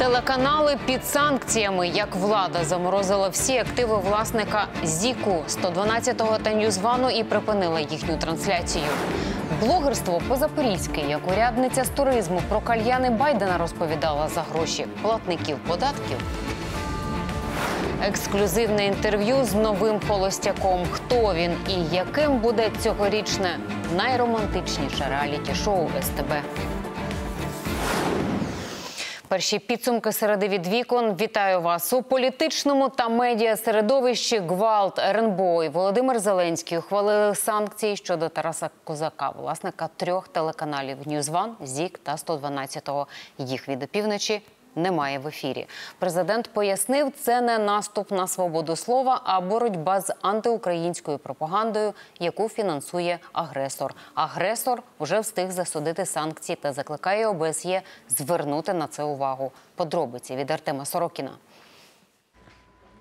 Телеканали під санкціями, як влада заморозила всі активи власника Зіку 112-го та Ньюзвану і припинила їхню трансляцію. Блогерство по-запорізьки, як урядниця з туризму про кальяни Байдена розповідала за гроші платників податків. Ексклюзивне інтерв'ю з новим холостяком. Хто він і яким буде цьогорічне найромантичніше реаліті-шоу СТБ. Перші підсумки середи від вікон. Вітаю вас у політичному та медіа середовищі Гвалт РНБО і Володимир Зеленський ухвалили санкції щодо Тараса Козака, власника трьох телеканалів NewsOne, ЗІК та 112-го. Їх від опівночі немає в ефірі. Президент пояснив, це не наступ на свободу слова, а боротьба з антиукраїнською пропагандою, яку фінансує агресор. Агресор вже встиг засудити санкції та закликає ОБСЄ звернути на це увагу. Подробиці від Артема Сорокіна.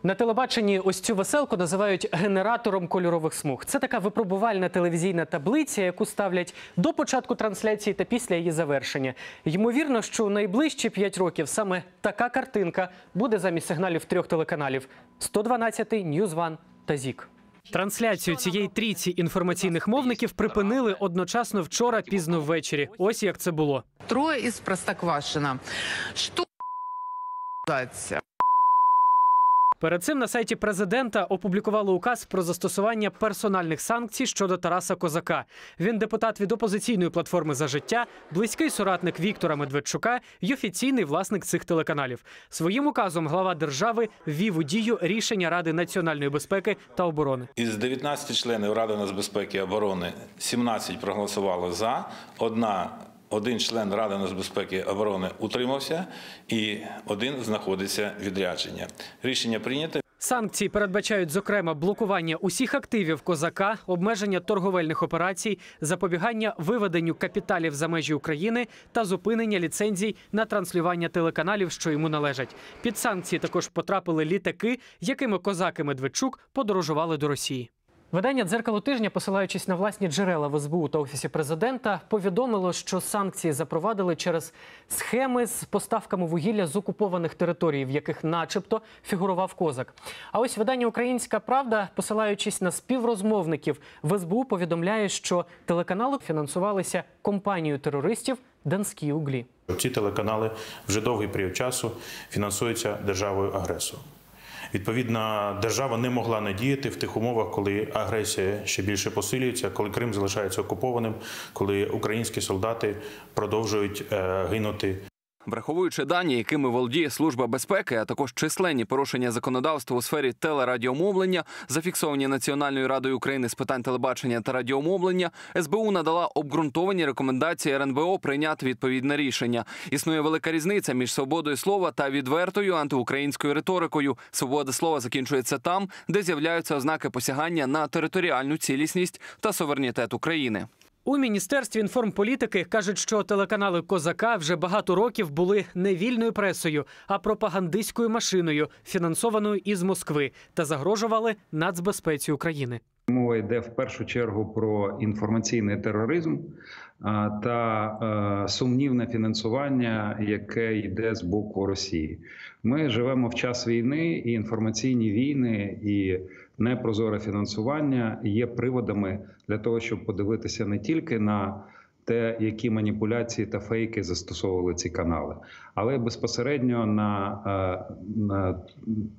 На телебаченні ось цю веселку називають генератором кольорових смуг. Це така випробувальна телевізійна таблиця, яку ставлять до початку трансляції та після її завершення. Ймовірно, що у найближчі 5 років саме така картинка буде замість сигналів трьох телеканалів: 112, NewsOne та ЗІК. Трансляцію цієї трійці інформаційних мовників припинили одночасно вчора пізно ввечері. Ось як це було. Трое из Простоквашино. Что сказать? Перед цим на сайті президента опублікували указ про застосування персональних санкцій щодо Тараса Козака. Він депутат від опозиційної платформи за життя, близький соратник Віктора Медведчука і офіційний власник цих телеканалів. Своїм указом глава держави ввів у дію рішення Ради національної безпеки та оборони. Із 19 членів Ради нацбезпеки і оборони 17 проголосували за. Одна один член Ради нацбезпеки оборони утримався, і один знаходиться відрядження. Рішення прийнято. Санкції передбачають, зокрема, блокування усіх активів козака, обмеження торговельних операцій, запобігання виведенню капіталів за межі України та зупинення ліцензій на транслювання телеканалів, що йому належать. Під санкції також потрапили літаки, якими козак і Медведчук подорожували до Росії. Видання дзеркало тижня, посилаючись на власні джерела в СБУ та офісі президента, повідомило, що санкції запровадили через схеми з поставками вугілля з окупованих територій, в яких, начебто, фігурував козак. А ось видання Українська Правда, посилаючись на співрозмовників в СБУ, повідомляє, що телеканали фінансувалися компанією терористів Донські углі. Ці телеканали вже довгий період часу фінансуються державою агресором. Відповідно, держава не могла надіяти в тих умовах, коли агресія ще більше посилюється, коли Крим залишається окупованим, коли українські солдати продовжують е, гинути Враховуючи дані, якими володіє служба безпеки, а також численні порушення законодавства у сфері телерадіомовлення, зафіксовані Національною радою України з питань телебачення та радіомовлення, СБУ надала обґрунтовані рекомендації РНБО прийняти відповідне рішення. Існує велика різниця між свободою слова та відвертою антиукраїнською риторикою. Свобода слова закінчується там, де з'являються ознаки посягання на територіальну цілісність та суверенітет України. У міністерстві інформполітики кажуть, що телеканали Козака вже багато років були не вільною пресою, а пропагандистською машиною, фінансованою із Москви, та загрожували нацбезпеці України. Мова йде в першу чергу про інформаційний тероризм та е, сумнівне фінансування, яке йде з боку Росії. Ми живемо в час війни, і інформаційні війни і непрозоре фінансування є приводами для того, щоб подивитися не тільки на те, які маніпуляції та фейки застосовували ці канали, але безпосередньо на, е, на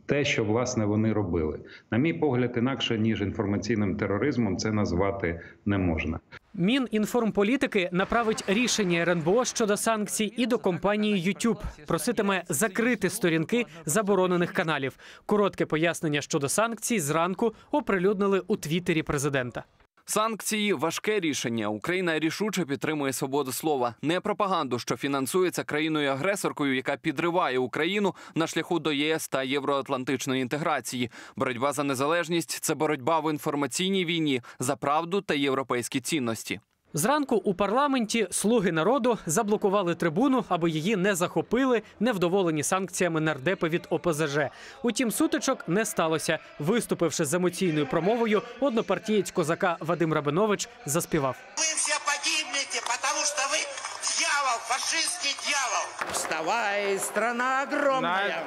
те, що власне вони робили. На мій погляд, інакше ніж інформаційним тероризмом, це назвати не можна. Мінінформполітики направить рішення РНБО щодо санкцій і до компанії YouTube. Проситиме закрити сторінки заборонених каналів. Коротке пояснення щодо санкцій зранку оприлюднили у твіттері президента. Санкції важке рішення. Україна рішуче підтримує свободу слова, не пропаганду, що фінансується країною-агресоркою, яка підриває Україну на шляху до ЄС та євроатлантичної інтеграції. Боротьба за незалежність це боротьба в інформаційній війні за правду та європейські цінності. Зранку у парламенті слуги народу заблокували трибуну, аби її не захопили невдоволені санкціями нардепи від ОПЗЖ. Утім, сутичок не сталося. Виступивши з емоційною промовою, однопартієць козака Вадим Рабинович заспівав. Ви всі погибнете тому що вы дьявол, фашистский дьявол. Вставай, страна огромная!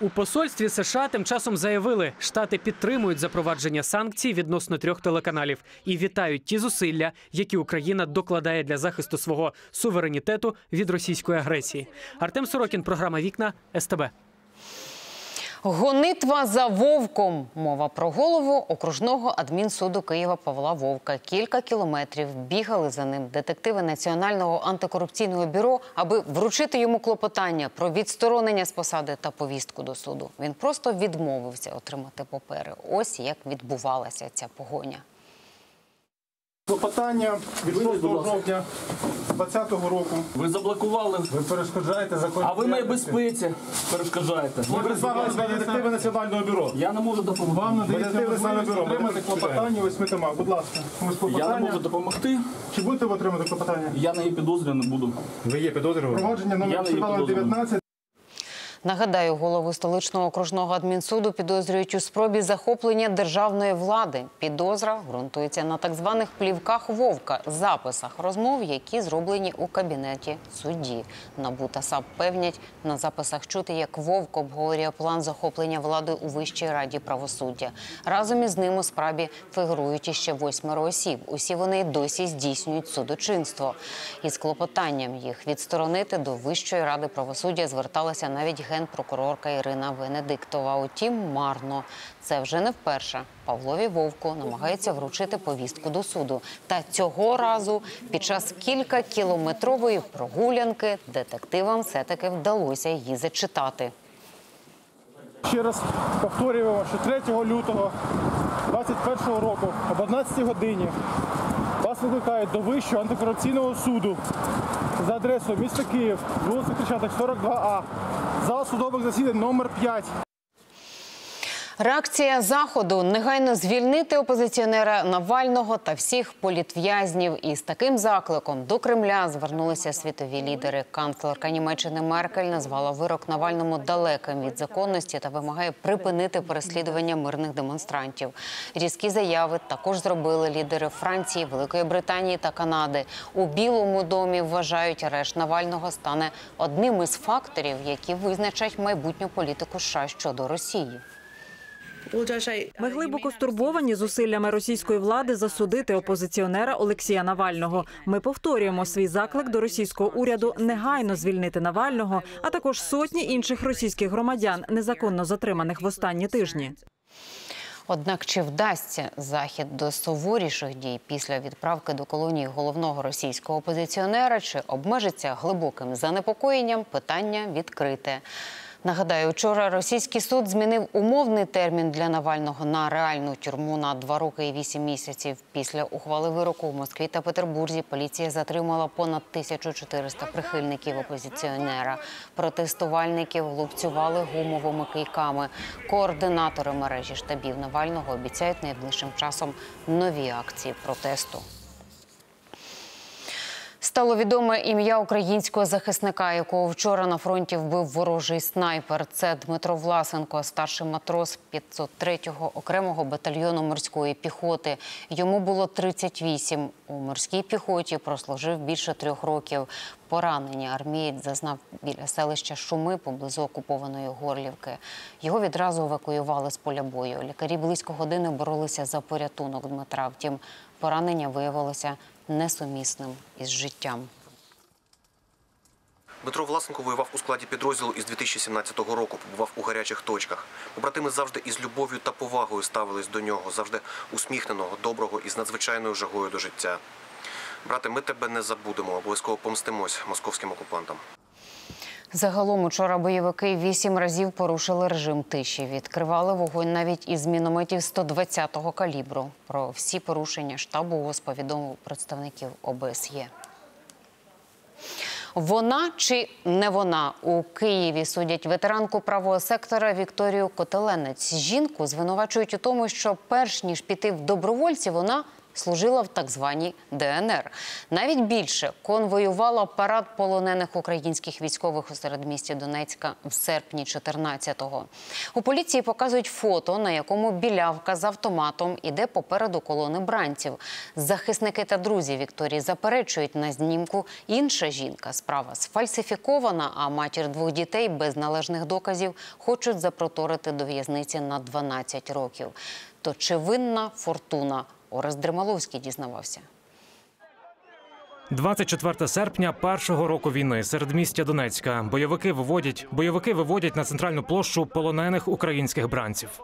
У посольстві США тим часом заявили, штати підтримують запровадження санкцій відносно трьох телеканалів і вітають ті зусилля, які Україна докладає для захисту свого суверенітету від російської агресії. Артем Сорокін, програма Вікна СТБ. Гонитва за вовком. Мова про голову окружного адмінсуду Києва Павла Вовка. Кілька кілометрів бігали за ним детективи Національного антикорупційного бюро, аби вручити йому клопотання про відсторонення з посади та повістку до суду. Він просто відмовився отримати папери. Ось як відбувалася ця погоня. Клопотання від 6 жовтня 2020 року. Ви заблокували, Ви перешкоджаєте закон. а ви моїй безпеці перешкоджаєте. Ми представили детективи Національного бюро. Я не можу допомогти. Вам надається можливість бюро. отримати клопотання восьми томах. Будь ласка, Я не можу допомогти. Чи будете ви отримати клопотання? Я не є підозрюваний буду. Ви є підозрюваний? Провадження номер не 19. Нагадаю, голову столичного окружного адмінсуду підозрюють у спробі захоплення державної влади. Підозра ґрунтується на так званих плівках вовка, записах розмов, які зроблені у кабінеті судді. НАБУ та САП певнять, на записах чути, як вовк обговорює план захоплення влади у Вищій раді правосуддя. Разом із ним у справі фігурують іще восьмеро осіб. Усі вони досі здійснюють судочинство. Із клопотанням їх відсторонити до Вищої ради правосуддя зверталася навіть генпрокурорка Ірина Венедиктова. Утім, марно. Це вже не вперше. Павлові Вовку намагається вручити повістку до суду. Та цього разу під час кількакілометрової прогулянки детективам все-таки вдалося її зачитати. Ще раз повторюємо, що 3 лютого 2021 року об 11 годині вас викликають до Вищого антикорупційного суду за адресою місто Київ, вулиця Кричатик, 42А, зал судових засідань номер 5. Реакція заходу негайно звільнити опозиціонера Навального та всіх політв'язнів. І з таким закликом до Кремля звернулися світові лідери. Канцлерка Німеччини Меркель назвала вирок Навальному далеким від законності та вимагає припинити переслідування мирних демонстрантів. Різкі заяви також зробили лідери Франції, Великої Британії та Канади. У Білому домі вважають, арешт Навального стане одним із факторів, які визначать майбутню політику США щодо Росії. Ми глибоко стурбовані зусиллями російської влади засудити опозиціонера Олексія Навального. Ми повторюємо свій заклик до російського уряду негайно звільнити Навального, а також сотні інших російських громадян, незаконно затриманих в останні тижні. Однак чи вдасться захід до суворіших дій після відправки до колонії головного російського опозиціонера, чи обмежиться глибоким занепокоєнням? Питання відкрите. Нагадаю, вчора російський суд змінив умовний термін для Навального на реальну тюрму на два роки і вісім місяців. Після ухвали вироку в Москві та Петербурзі поліція затримала понад 1400 прихильників опозиціонера. Протестувальників лупцювали гумовими кийками. Координатори мережі штабів Навального обіцяють найближчим часом нові акції протесту. Стало відоме ім'я українського захисника, якого вчора на фронті вбив ворожий снайпер. Це Дмитро Власенко, старший матрос 503-го окремого батальйону морської піхоти. Йому було 38. У морській піхоті прослужив більше трьох років. Поранення армієць зазнав біля селища Шуми поблизу окупованої Горлівки. Його відразу евакуювали з поля бою. Лікарі близько години боролися за порятунок Дмитра. Втім, поранення виявилося несумісним із життям. Дмитро Власенко воював у складі підрозділу із 2017 року, побував у гарячих точках. Побратими завжди із любов'ю та повагою ставились до нього, завжди усміхненого, доброго і з надзвичайною жагою до життя. Брате, ми тебе не забудемо, обов'язково помстимось московським окупантам. Загалом учора бойовики вісім разів порушили режим тиші. Відкривали вогонь навіть із мінометів 120-го калібру. Про всі порушення штабу ООС повідомив представників ОБСЄ. Вона чи не вона у Києві судять ветеранку правого сектора Вікторію Котеленець. Жінку звинувачують у тому, що перш ніж піти в добровольці, вона служила в так званій ДНР. Навіть більше конвоювала парад полонених українських військових у середмісті Донецька в серпні 14-го. У поліції показують фото, на якому білявка з автоматом іде попереду колони бранців. Захисники та друзі Вікторії заперечують на знімку інша жінка. Справа сфальсифікована, а матір двох дітей без належних доказів хочуть запроторити до в'язниці на 12 років. То чи винна фортуна? Орес Дремаловський дізнавався. 24 серпня першого року війни серед містя Донецька бойовики виводять бойовики виводять на центральну площу полонених українських бранців.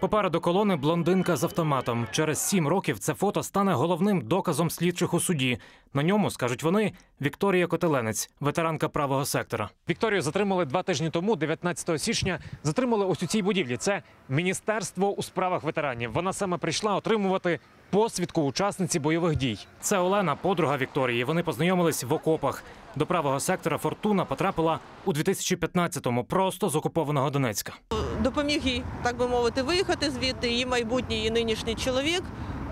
Попереду колони блондинка з автоматом. Через сім років це фото стане головним доказом слідчих у суді. На ньому скажуть вони Вікторія Котеленець, ветеранка правого сектора. Вікторію затримали два тижні тому, 19 січня. Затримали ось у цій будівлі. Це міністерство у справах ветеранів. Вона саме прийшла отримувати посвідку учасниці бойових дій. Це Олена, подруга Вікторії. Вони познайомились в окопах. До правого сектора Фортуна потрапила у 2015-му, просто з окупованого Донецька. Допоміг їй, так би мовити, виїхати звідти. Її майбутній і нинішній чоловік.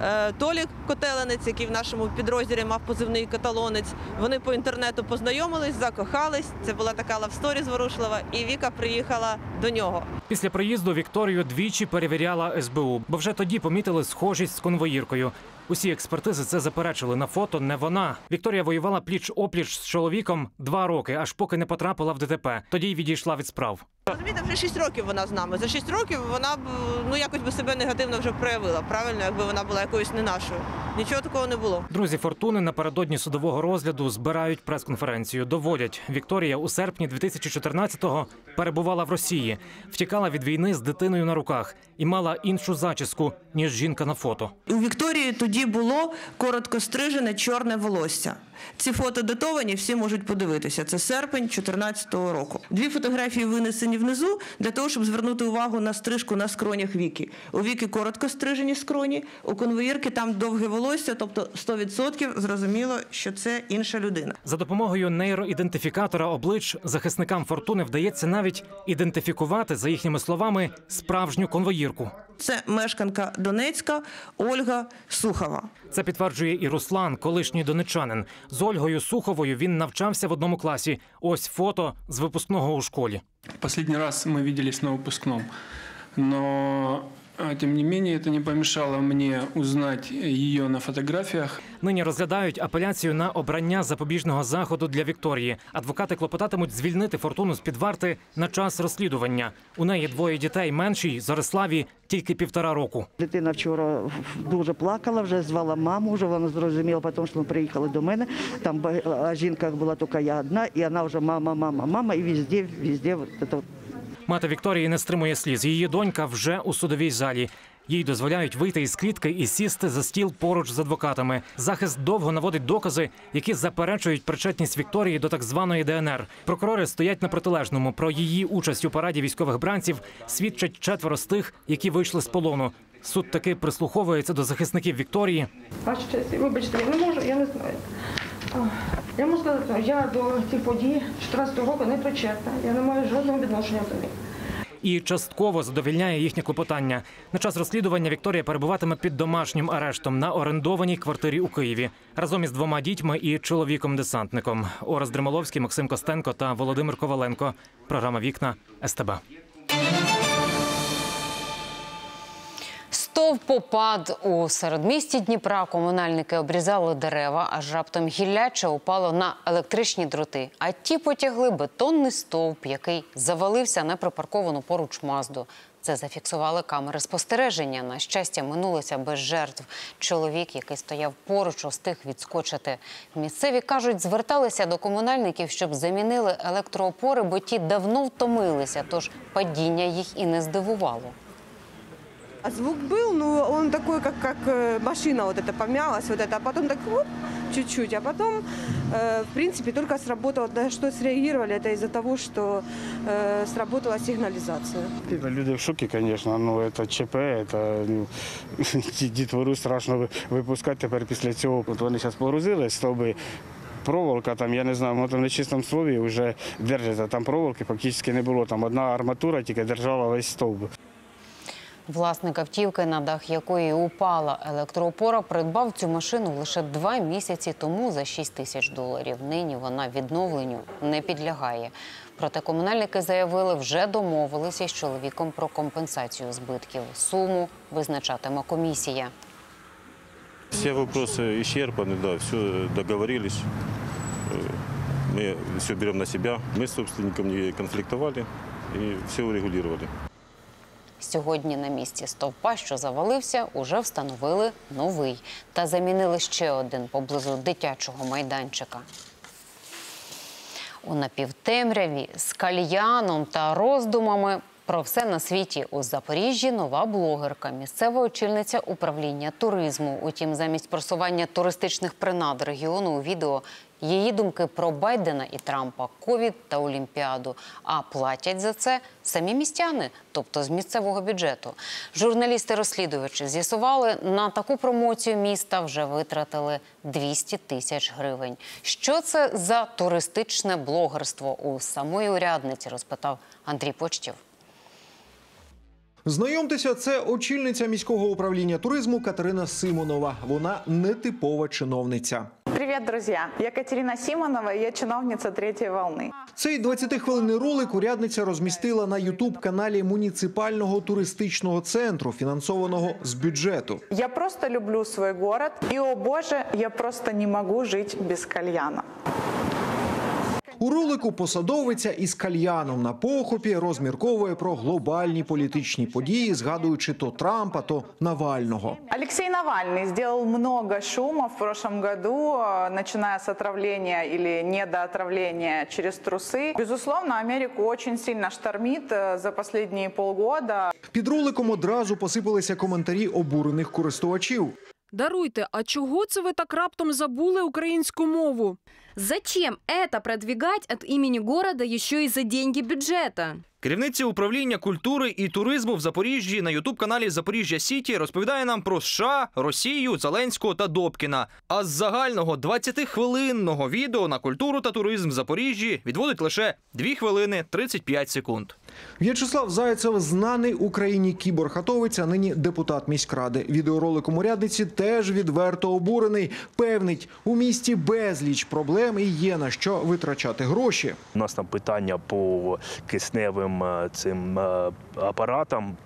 е, Толік Котеленець, який в нашому підрозділі мав позивний каталонець. Вони по інтернету познайомились, закохались. Це була така love story зворушлива, і Віка приїхала до нього. Після приїзду Вікторію двічі перевіряла СБУ, бо вже тоді помітили схожість з конвоїркою. Усі експертизи це заперечили. На фото не вона. Вікторія воювала пліч опліч з чоловіком два роки, аж поки не потрапила в ДТП. Тоді й відійшла від справ. Розумієте, вже 6 років вона з нами. За 6 років вона б ну якось би себе негативно вже проявила. Правильно, якби вона була якоюсь не нашою. Нічого такого не було. Друзі Фортуни напередодні судового розгляду збирають прес-конференцію. Доводять, Вікторія у серпні 2014-го перебувала в Росії, втікала від війни з дитиною на руках і мала іншу зачіску ніж жінка на фото. У Вікторії тоді було коротко стрижене чорне волосся. Ці фото датовані, всі можуть подивитися. Це серпень 2014 року. Дві фотографії винесені внизу для того, щоб звернути увагу на стрижку на скронях Віки. У Віки коротко стрижені скроні, у конвоїрки там довге волосся, тобто 100% зрозуміло, що це інша людина. За допомогою нейроідентифікатора облич захисникам фортуни вдається навіть ідентифікувати, за їхніми словами, справжню конвоїрку. Це мешканка Донецька Ольга Сухова. Це підтверджує і Руслан, колишній донечанин. З Ольгою Суховою він навчався в одному класі. Ось фото з випускного у школі. Останній раз ми виделись на випускному. но а, тем не менее это не помешало мне узнать ее на фотографиях. Нині розглядають апеляцію на обрання запобіжного заходу для Вікторії. Адвокати клопотатимуть звільнити фортуну з під варти на час розслідування. У неї двоє дітей меншій Зориславі тільки півтора року. Дитина вчора дуже плакала, вже звала маму, вже вона зрозуміла, тому що ми приїхали до мене. Там жінка була тільки я одна, і вона вже мама, мама, мама, і везде, везде. Мати Вікторії не стримує сліз. Її донька вже у судовій залі. Їй дозволяють вийти із клітки і сісти за стіл поруч з адвокатами. Захист довго наводить докази, які заперечують причетність Вікторії до так званої ДНР. Прокурори стоять на протилежному. Про її участь у параді військових бранців свідчать четверо з тих, які вийшли з полону. Суд таки прислуховується до захисників Вікторії. Честь, вибачте, я не можу, я не знаю. Я можу сказати, я до цих подій 14 року не причетна. Я не маю жодного відношення до них. і частково задовільняє їхнє клопотання. На час розслідування Вікторія перебуватиме під домашнім арештом на орендованій квартирі у Києві разом із двома дітьми і чоловіком-десантником. Орес Дремоловський, Максим Костенко та Володимир Коваленко. Програма Вікна СТБ. Стовпопад у середмісті Дніпра комунальники обрізали дерева, аж раптом гілляче упало на електричні дроти. А ті потягли бетонний стовп, який завалився на припарковану поруч мазду. Це зафіксували камери спостереження. На щастя, минулося без жертв. Чоловік, який стояв поруч, устиг відскочити. Місцеві кажуть, зверталися до комунальників, щоб замінили електроопори, бо ті давно втомилися, тож падіння їх і не здивувало. А звук был, но он такой, как, как э, машина вот эта помялась, вот это, а потом так вот, чуть-чуть, а потом, э, в принципе, только сработало, на что среагировали, это из-за того, что э, сработала сигнализация. Это люди в шоке, конечно, ну это ЧП, это ну, ді- дітвору страшно ви- випускати тепер після цього. От вони зараз погрузили стовби. Проволока там, я не знаю, воно там на чистому слові вже держиться. Там проволоки фактично не було. Там одна арматура тільки держала весь стовб. Власник автівки, на дах якої упала електроопора, придбав цю машину лише два місяці тому за 6 тисяч доларів. Нині вона відновленню не підлягає. Проте комунальники заявили, вже домовилися з чоловіком про компенсацію збитків. Суму визначатиме комісія. Все вопросы исчерпаны, да, все договорились. Э, Мы все берем на себя. Мы с собственником не конфликтовали и все урегулировали. Сьогодні на місці стовпа, що завалився, уже встановили новий та замінили ще один поблизу дитячого майданчика. У напівтемряві з кальяном та роздумами про все на світі у Запоріжжі нова блогерка, місцева очільниця управління туризму. Утім, замість просування туристичних принад регіону у відео її думки про Байдена і Трампа, ковід та Олімпіаду. А платять за це самі містяни, тобто з місцевого бюджету. Журналісти-розслідувачі з'ясували, на таку промоцію міста вже витратили 200 тисяч гривень. Що це за туристичне блогерство у самої урядниці? Розпитав Андрій Почтів. Знайомтеся, це очільниця міського управління туризму Катерина Симонова. Вона нетипова чиновниця. Привет, друзья! Я Катерина Симонова, я чиновниця третьої волни. Цей 20-хвилинний ролик урядниця розмістила на ютуб-каналі муніципального туристичного центру, фінансованого з бюджету. Я просто люблю свой город, і о боже, я просто не могу жить без кальяна. У ролику посадовиця із кальяном на похопі розмірковує про глобальні політичні події, згадуючи то Трампа, то Навального. Алексей Навальный сделал много шума в прошлом году, э, начиная с отравления или недоотравления через трусы. Безусловно, Америку очень сильно штормит э, за последние полгода. Під роликом одразу посипалися коментарі обурених користувачів. Даруйте, а чого це ви так раптом забули українську мову? Зачем это продвигать от имени города еще и за деньги бюджета? Керівниця управління культури і туризму в Запоріжжі на ютуб-каналі Запоріжжя Сіті розповідає нам про США, Росію, Зеленського та Добкіна. А з загального 20-хвилинного відео на культуру та туризм в Запоріжжі відводить лише 2 хвилини 35 секунд. В'ячеслав Зайцев знаний Україні кіборхатовець, а нині депутат міськради. Відеороликом урядниці теж відверто обурений. Певнить, у місті безліч проблем і є на що витрачати гроші. У нас там питання по кисневим е, цим е, апаратам.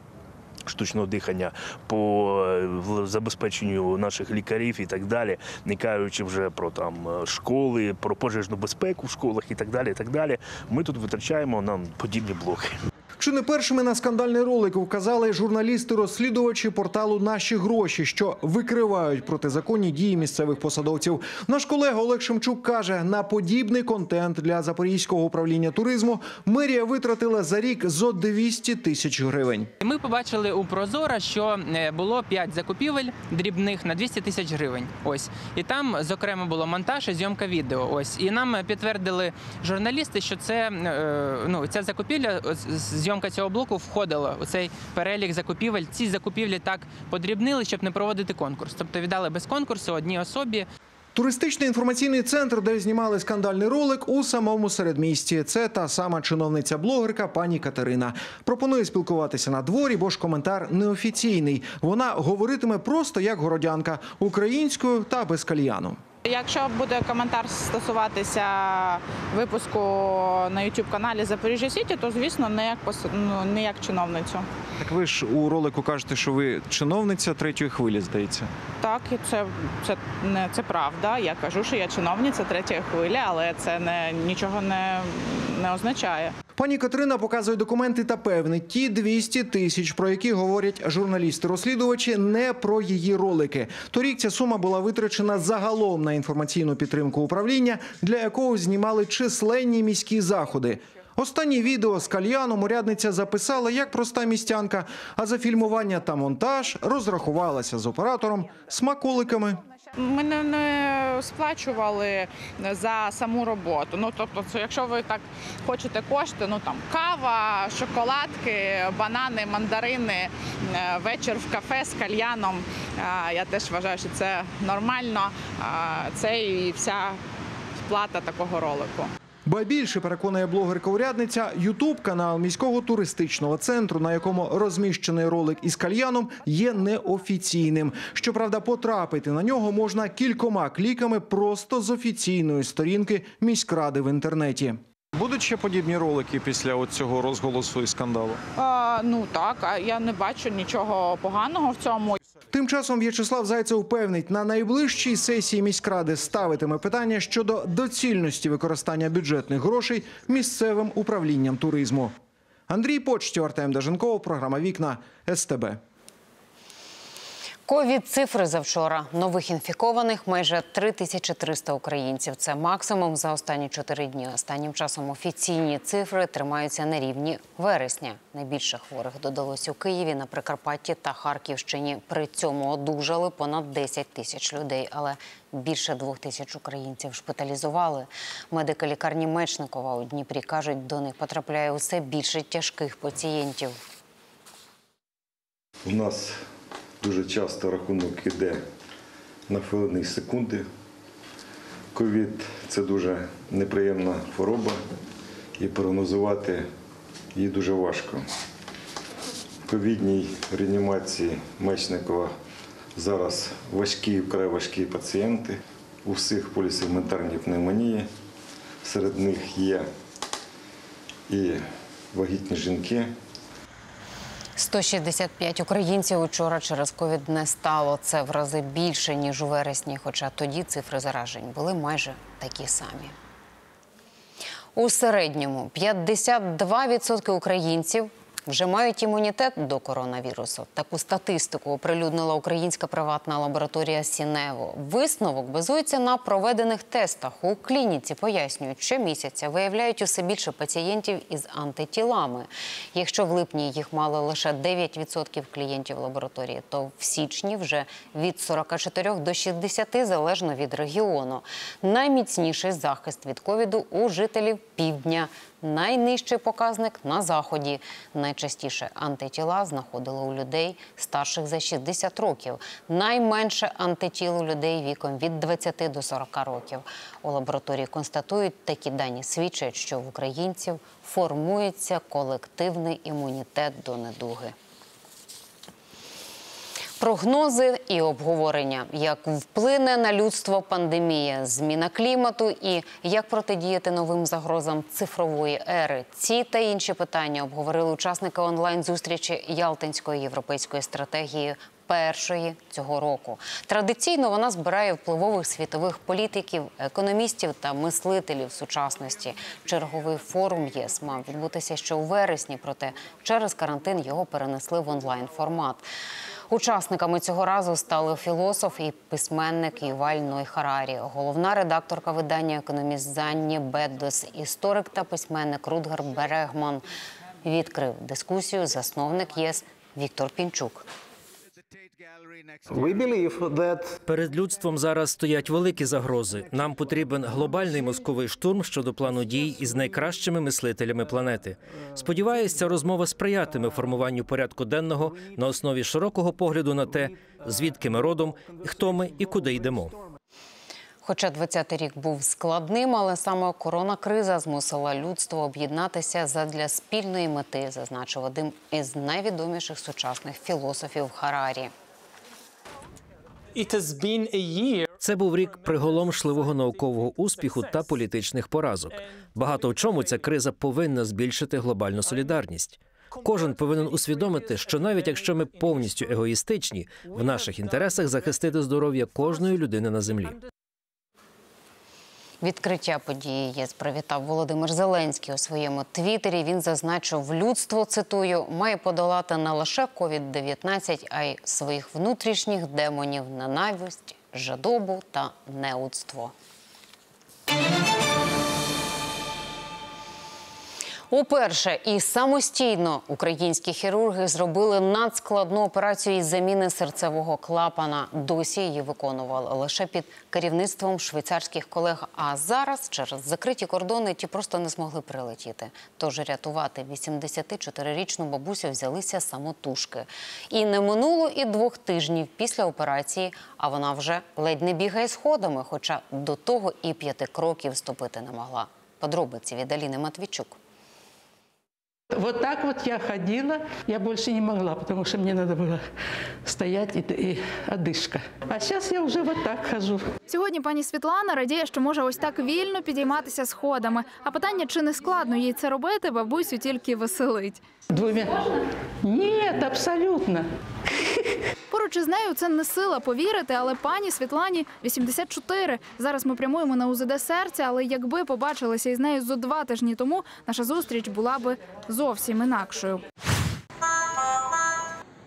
Штучного дихання по е, забезпеченню наших лікарів і так далі, не кажучи вже про там е, школи, про пожежну безпеку в школах і так далі. І так далі. Ми тут витрачаємо нам подібні блоки. Чи не першими на скандальний ролик вказали журналісти-розслідувачі порталу Наші гроші, що викривають протизаконні дії місцевих посадовців. Наш колега Олег Шемчук каже, на подібний контент для запорізького управління туризму мерія витратила за рік зо 200 тисяч гривень. Ми побачили у Прозора, що е, було 5 закупівель дрібних на 200 тисяч гривень. Ось і там, зокрема, було монтаж і зйомка відео. Ось і нам підтвердили журналісти, що це е, ну ця закупівля, ось, зйомка цього блоку входила у цей перелік закупівель. Ці закупівлі так подрібнили, щоб не проводити конкурс. Тобто віддали без конкурсу одній особі. Туристичний інформаційний центр, де знімали скандальний ролик у самому середмісті. Це та сама чиновниця-блогерка пані Катерина. Пропонує спілкуватися на дворі, бо ж коментар неофіційний. Вона говоритиме просто як городянка українською та без кальяну. Якщо буде коментар стосуватися випуску на youtube каналі Запоріжжя Сіті, то звісно не як пос- ну, не як чиновницю. Так ви ж у ролику кажете, що ви чиновниця третьої хвилі, здається. Так, і це, це не це правда. Я кажу, що я чиновниця третьої хвилі, але це не нічого не, не означає. Пані Катерина показує документи та певний ті 200 тисяч, про які говорять журналісти-розслідувачі, не про її ролики. Торік ця сума була витрачена загалом на інформаційну підтримку управління, для якого знімали численні міські заходи. Останнє відео з кальяном урядниця записала як проста містянка, а за фільмування та монтаж розрахувалася з оператором смаколиками. Ми не, сплачували за саму роботу. Ну тобто, якщо ви так хочете кошти, ну там кава, шоколадки, банани, мандарини, е, вечір в кафе з кальяном. е, Я теж вважаю, що це нормально. Це і вся сплата такого ролику. Ба більше переконує блогерка-урядниця, ютуб канал міського туристичного центру, на якому розміщений ролик із кальяном, є неофіційним. Щоправда, потрапити на нього можна кількома кліками просто з офіційної сторінки міськради в інтернеті. Будуть ще подібні ролики після цього розголосу і скандалу? А, ну так, а я не бачу нічого поганого в цьому. Тим часом В'ячеслав Зайцев певнить, на найближчій сесії міськради ставитиме питання щодо доцільності використання бюджетних грошей місцевим управлінням туризму. Андрій Почтів, Артем Даженков, програма Вікна СТБ. Ковід цифри за вчора. Нових інфікованих майже 3300 українців. Це максимум за останні чотири дні. Останнім часом офіційні цифри тримаються на рівні вересня. Найбільше хворих додалось у Києві, на Прикарпатті та Харківщині. При цьому одужали понад 10 тисяч людей, але більше двох тисяч українців шпиталізували. Медики лікарні Мечникова у Дніпрі кажуть, до них потрапляє усе більше тяжких пацієнтів. У нас дуже часто рахунок іде на хвилини секунди. Ковід це дуже неприємна хвороба і прогнозувати її дуже важко. В ковідній реанімації Мечникова зараз важкі, вкрай важкі пацієнти. У всіх полісегментарні пневмонії. Серед них є і вагітні жінки, 165 українців учора через ковід не стало. Це в рази більше ніж у вересні. Хоча тоді цифри заражень були майже такі самі. У середньому 52% українців вже мають імунітет до коронавірусу. Таку статистику оприлюднила українська приватна лабораторія Сінево. Висновок базується на проведених тестах. У клініці пояснюють, що місяця виявляють усе більше пацієнтів із антитілами. Якщо в липні їх мали лише 9% клієнтів лабораторії, то в січні вже від 44 до 60 залежно від регіону. Найміцніший захист від ковіду у жителів півдня. Найнижчий показник на заході. Найчастіше антитіла знаходили у людей старших за 60 років. Найменше антитіл у людей віком від 20 до 40 років. У лабораторії констатують, такі дані свідчать, що в українців формується колективний імунітет до недуги. Прогнози і обговорення, як вплине на людство пандемія, зміна клімату і як протидіяти новим загрозам цифрової ери. Ці та інші питання обговорили учасники онлайн-зустрічі Ялтинської європейської стратегії. Першої цього року традиційно вона збирає впливових світових політиків, економістів та мислителів сучасності. Черговий форум ЄС мав відбутися ще у вересні, проте через карантин його перенесли в онлайн формат. Учасниками цього разу стали філософ і письменник Юваль Ной Харарі, головна редакторка видання економіст Занні Беддос, історик та письменник Рудгар Берегман. Відкрив дискусію засновник ЄС Віктор Пінчук. Перед людством зараз стоять великі загрози. Нам потрібен глобальний мозковий штурм щодо плану дій із найкращими мислителями планети. Сподіваюся, ця розмова сприятиме формуванню порядку денного на основі широкого погляду на те, звідки ми родом, хто ми і куди йдемо. Хоча 20-й рік був складним, але саме коронакриза змусила людство об'єднатися задля спільної мети, зазначив один із найвідоміших сучасних філософів Харарі. Це був рік приголомшливого наукового успіху та політичних поразок. Багато в чому ця криза повинна збільшити глобальну солідарність. Кожен повинен усвідомити, що навіть якщо ми повністю егоїстичні, в наших інтересах захистити здоров'я кожної людини на землі. Відкриття події ЄС привітав Володимир Зеленський у своєму твіттері. Він зазначив, людство цитую має подолати не лише COVID-19, а й своїх внутрішніх демонів, ненависть, жадобу та неудство. Уперше і самостійно українські хірурги зробили надскладну операцію із заміни серцевого клапана. Досі її виконували лише під керівництвом швейцарських колег. А зараз через закриті кордони ті просто не змогли прилетіти. Тож рятувати 84-річну бабусю взялися самотужки. І не минуло і двох тижнів після операції, а вона вже ледь не бігає сходами, хоча до того і п'яти кроків ступити не могла. Подробиці від Аліни Матвійчук. Вот так вот я ходила, я больше не могла, потому что мне надо было стоять і, і одышка. А зараз я вже вот так хожу. Сьогодні пані Світлана радіє, що може ось так вільно підійматися сходами. А питання, чи не складно їй це робити, бабусю тільки веселить. Двумя? Ні, абсолютно. Поруч із нею це не сила повірити, але пані Світлані 84. Зараз ми прямуємо на УЗД серця, але якби побачилися із нею зо два тижні тому, наша зустріч була би зовсім інакшою.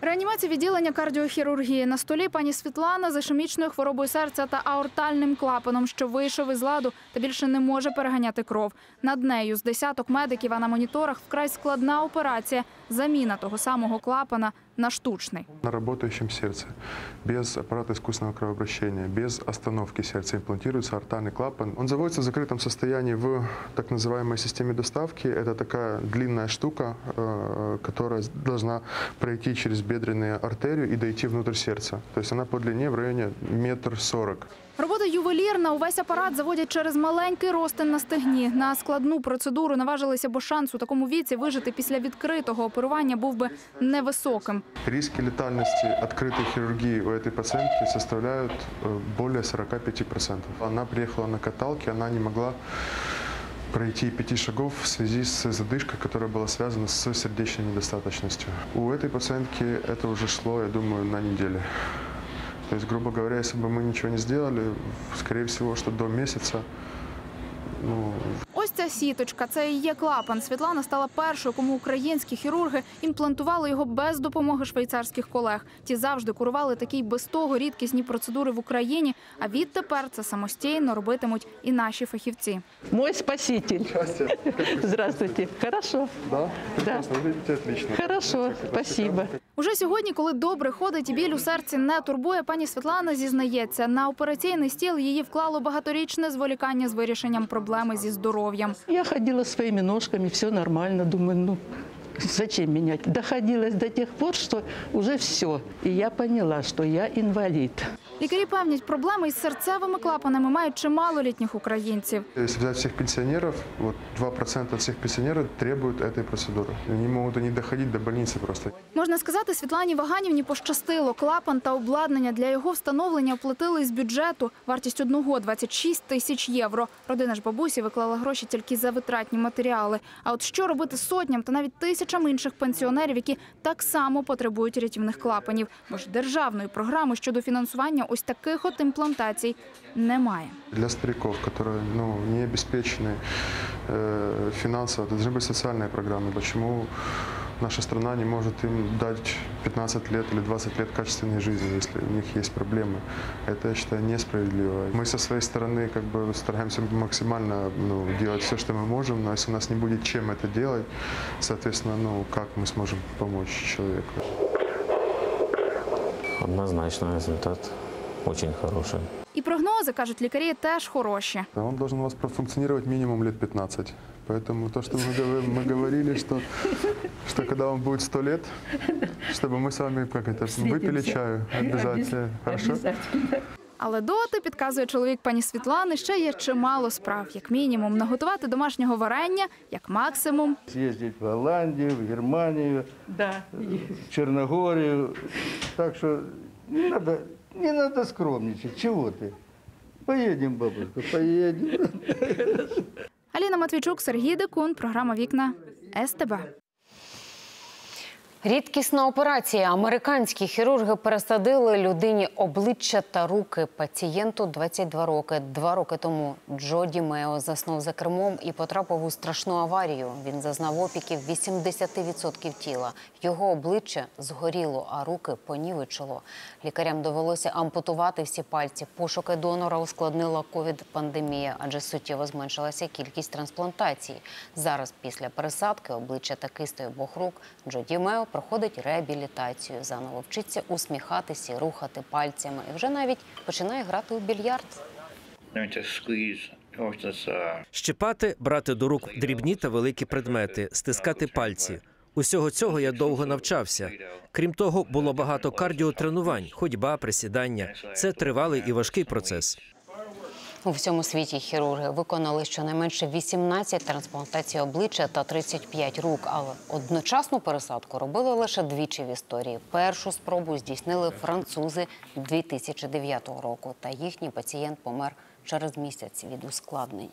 Реанімація відділення кардіохірургії на столі пані Світлана з ішемічною хворобою серця та аортальним клапаном, що вийшов із ладу та більше не може переганяти кров. Над нею з десяток медиків, а на моніторах вкрай складна операція заміна того самого клапана на штучний. На работающем сердце, без аппарата искусственного кровообращения, без остановки сердца имплантируется артальный клапан. Он заводится в закрытом состоянии в так называемой системе доставки. Это такая длинная штука, э, которая должна пройти через бедренную артерию и дойти внутрь сердца. То есть она по длине в районе метр сорок. Робота ювелірна. Увесь апарат заводять через маленький розтин на стегні. На складну процедуру наважилися, бо шанс у такому віці вижити після відкритого оперування був би невисоким. Риски летальности открытой хирургии у этой пациентки составляют э, более 45%. Она приехала на каталке, она не могла пройти пяти шагов в связи с задышкой, которая была связана с сердечной недостаточностью. У этой пациентки это уже шло, я думаю, на неделю. То есть, грубо говоря, если бы мы ничего не сделали, скорее всего, что до месяца, ну, Ось ця сіточка, це і є клапан. Світлана стала першою, кому українські хірурги імплантували його без допомоги швейцарських колег. Ті завжди курували такі й без того рідкісні процедури в Україні. А відтепер це самостійно робитимуть і наші фахівці. Мой спаситель. Здравствуйте. Хорошо. Да? Да. Выглядите отлично. Хорошо, спасибо. Уже сьогодні, коли добре ходить біль у серці не турбує, пані Світлана зізнається, на операційний стіл її вклало багаторічне зволікання з вирішенням проблеми зі здоров'ям. Я ходила своїми ножками, все нормально. Думаю, ну зачем менять? Доходилось до тих пор, що вже все. І я поняла, що я инвалид. Лікарі певнять, проблеми із серцевими клапанами мають чимало літніх українців. Если взять всех пенсионеров, вот 2% всех пенсионеров требуют этой процедуры. Они могут и не доходить до больницы просто. Можна сказати, Світлані Ваганівні пощастило. Клапан та обладнання для його встановлення оплатили із бюджету. Вартість одного – 26 тисяч євро. Родина ж бабусі виклала гроші тільки за витратні матеріали. А от що робити сотням та навіть тисячам інших пенсіонерів, які так само потребують рятівних клапанів? Бо ж державної програми щодо фінансування ось таких от імплантацій немає. Для стариков, которые ну, не обеспечены э, финансово, это должны быть социальные программы. Почему наша страна не может им дать 15 лет или 20 лет качественной жизни, если у них есть проблемы? Это, я считаю, несправедливо. Мы со своей стороны как бы стараемся максимально ну, делать все, что мы можем, но если у нас не будет чем это делать, соответственно, ну, как мы сможем помочь человеку? Однозначно результат очень хороший. І прогнози, кажуть лікарі, теж хороші. Он должен у вас профункционировать минимум лет 15. Поэтому то, что мы, говор- мы говорили, что, что когда вам будет 100 лет, чтобы мы с вами как это, выпили Встретимся. чаю обязательно. Хорошо? Але доти, підказує чоловік пані Світлани, ще є чимало справ. Як мінімум, наготувати домашнього варення, як максимум. Съездить в Голландию, в Германию, Да. в Черногорию. Так что не надо, не надо скромничать. Чего ты? Поедем, бабушка, поедем. Аліна Матвійчук, Сергій Декун, програма Вікна СТБ. Рідкісна операція. Американські хірурги пересадили людині обличчя та руки. Пацієнту 22 роки. Два роки тому Джоді Мео заснув за кермом і потрапив у страшну аварію. Він зазнав опіків 80% тіла. Його обличчя згоріло, а руки понівечило. Лікарям довелося ампутувати всі пальці. Пошуки донора ускладнила ковід-пандемія, адже суттєво зменшилася кількість трансплантацій. Зараз після пересадки обличчя та кисти обох рук Джоді Мео проходить реабілітацію. Заново вчиться усміхатися, і рухати пальцями і вже навіть починає грати у більярд. Щипати, брати до рук дрібні та великі предмети, стискати пальці. Усього цього я довго навчався. Крім того, було багато кардіотренувань, ходьба, присідання. Це тривалий і важкий процес. У всьому світі хірурги виконали щонайменше 18 трансплантацій обличчя та 35 рук, але одночасну пересадку робили лише двічі в історії. Першу спробу здійснили французи 2009 року, та їхній пацієнт помер через місяць від ускладнень.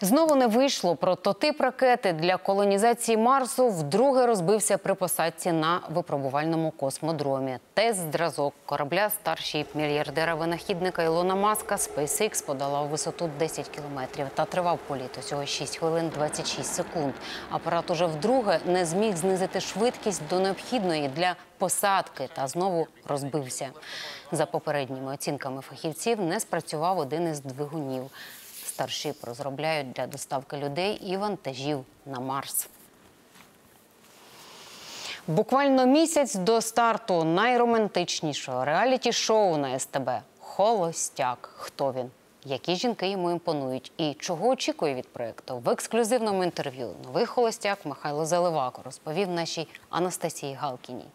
Знову не вийшло. Прототип ракети для колонізації Марсу вдруге розбився при посадці на випробувальному космодромі. Тест-зразок корабля старший мільярдера-винахідника Ілона Маска SpaceX подолав висоту 10 кілометрів та тривав політ усього 6 хвилин 26 секунд. Апарат уже вдруге не зміг знизити швидкість до необхідної для посадки та знову розбився. За попередніми оцінками фахівців не спрацював один із двигунів. Старшип розробляють для доставки людей і вантажів на Марс. Буквально місяць до старту найромантичнішого реаліті-шоу на СТБ Холостяк. Хто він? Які жінки йому імпонують і чого очікує від проєкту? В ексклюзивному інтерв'ю новий холостяк Михайло Заливако розповів нашій Анастасії Галкіній.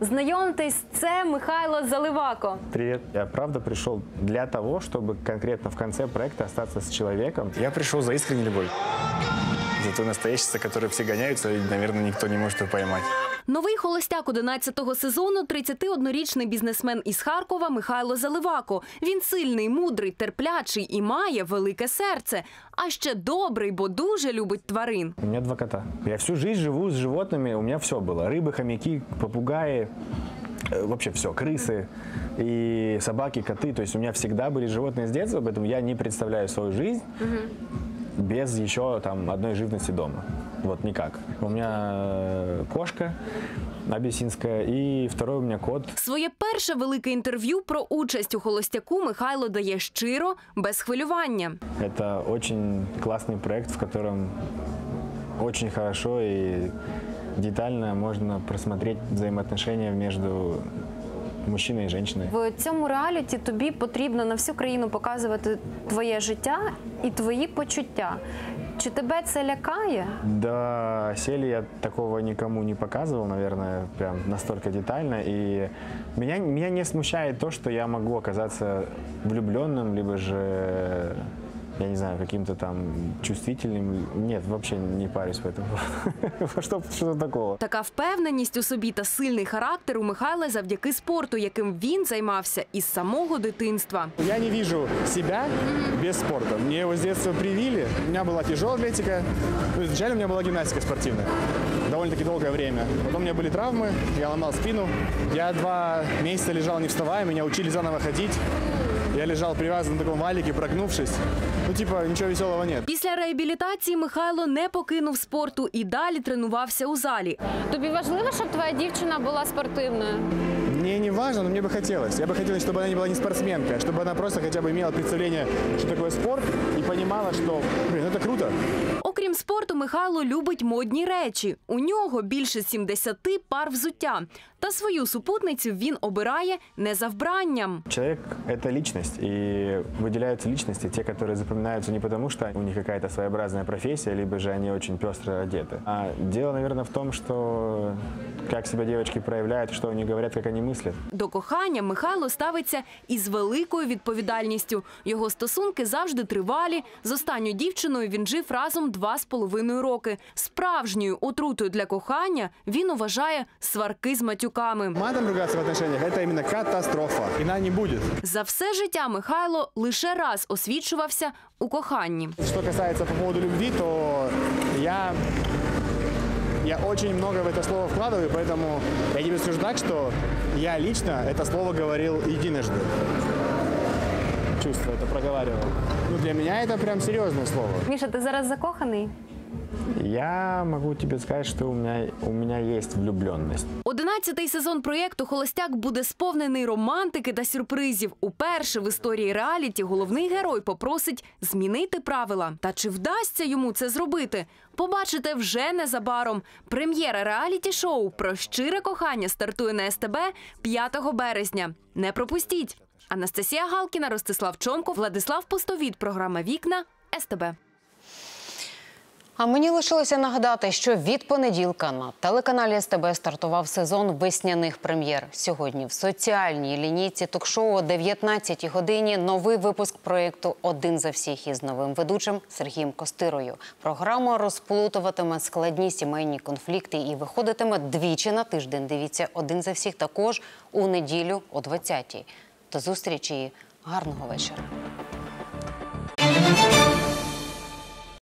Знайомтесь, це Михайло Заливако. Привет. Я правда пришел для того, чтобы конкретно в конце проекта остаться с человеком. Я пришел за искренней любовь. За той настоящей, за которой все гоняются, и, наверное, никто не может ее поймать. Новий холостяк 11-го сезону 31-річний бізнесмен із Харкова Михайло Заливако. Він сильний, мудрий, терплячий і має велике серце. А ще добрий, бо дуже любить тварин. У меня два кота. Я всю жизнь живу с животными. У меня все было. Рыбы, хомяки, попугаи. э, Вообще все, крысы и собаки, коты. То есть у меня всегда были животные с детства, поэтому я не представляю свою жизнь без еще там одной живности дома. Вот никак. У меня э, кошка абиссинская и второй у меня кот. Своє перше велике інтерв'ю про участь у холостяку Михайло дає щиро, без хвилювання. Это очень классный проект, в котором очень хорошо и детально можно просмотреть взаимоотношения между мужчиной и женщиной. В цьому реаліті тобі потрібно на всю країну показувати твоє життя і твої почуття. Чи тебе це лякає? До сели я такого никому не показывал, наверное, прям настолько детально. И меня, меня не смущает то, что я могу оказаться влюбленным, либо же, я не знаю, каким-то там чувствительным. Нет, вообще не парюсь по этому поводу. Что, что такого? Така впевненість у собі та сильний характер у Михайла завдяки спорту, яким він займався із самого дитинства. Я не вижу себя без спорта. Мне его с детства привили. У меня была тяжелая атлетика. Ну, изначально у меня была гимнастика спортивная. Довольно-таки долгое время. Потом у меня были травмы, я ломал спину. Я два месяца лежал не вставая, меня учили заново ходить. Я лежал привязан на таком валике, прогнувшись. Ну, типа, ничего веселого нет. Після реабілітації Михайло не покинув спорту і далі тренувався у залі. Тобі важливо, щоб твоя дівчина була спортивною? Мне не важно, но мне бы хотелось. Я бы хотел, чтобы она не была не спортсменка, а чтобы она просто хотя бы имела представление, что такое спорт, и понимала, что, блин, это круто. Окрім спорту, Михайло любить модні речі. У нього більше 70 пар взуття. Та свою супутницю він обирає не за вбранням. Человек – это личность, и выделяются личности, те, которые запоминаются не потому, что у них какая-то своеобразная профессия, либо же они очень пестро одеты. А дело, наверное, в том, что как себя девочки проявляют, что они говорят, как они мыслят. До кохання Михайло ставиться із великою відповідальністю. Його стосунки завжди тривалі. З останньою дівчиною він жив разом два з половиною роки. Справжньою отрутою для кохання він вважає сварки з матюками. Матом ругаться в отношениях – это именно катастрофа. И она не будет. За все життя Михайло лише раз освічувався у коханні. Что касается по поводу любви, то я, я очень много в это слово вкладываю, поэтому я тебе скажу так, что я лично это слово говорил единожды. Чувство это проговаривал. Ну, для меня это прям серьезное слово. Міша, ти зараз закоханий? Я могу тебе сказать, что у меня, у меня есть влюбленность. Одинадцятий сезон проєкту Холостяк буде сповнений романтики та сюрпризів. Уперше в історії реаліті головний герой попросить змінити правила. Та чи вдасться йому це зробити? Побачите вже незабаром. Прем'єра реаліті-шоу про щире кохання стартує на СТБ 5 березня. Не пропустіть! Анастасія Галкіна, Ростислав Чомко, Владислав Пустовіт. Програма Вікна СТБ. А мені лишилося нагадати, що від понеділка на телеканалі СТБ стартував сезон весняних прем'єр. Сьогодні в соціальній лінійці ток-шоу о 19 годині новий випуск проєкту Один за всіх із новим ведучим Сергієм Костирою. Програма розплутуватиме складні сімейні конфлікти і виходитиме двічі на тиждень. Дивіться один за всіх також у неділю о 20-й. До зустрічі і гарного вечора.